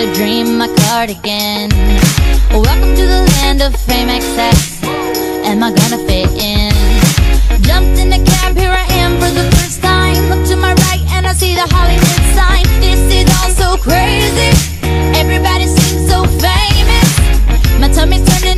a dream, my cardigan. Welcome to the land of fame excess. Am I gonna fit in? Jumped in the cab, here I am for the first time. Look to my right and I see the Hollywood sign. This is all so crazy. Everybody seems so famous. My tummy's turning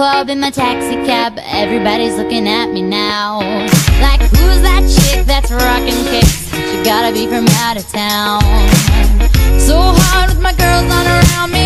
club in my taxi cab. Everybody's looking at me now. Like, who's that chick that's rocking kicks? She gotta be from out of town. So hard with my girls not around me.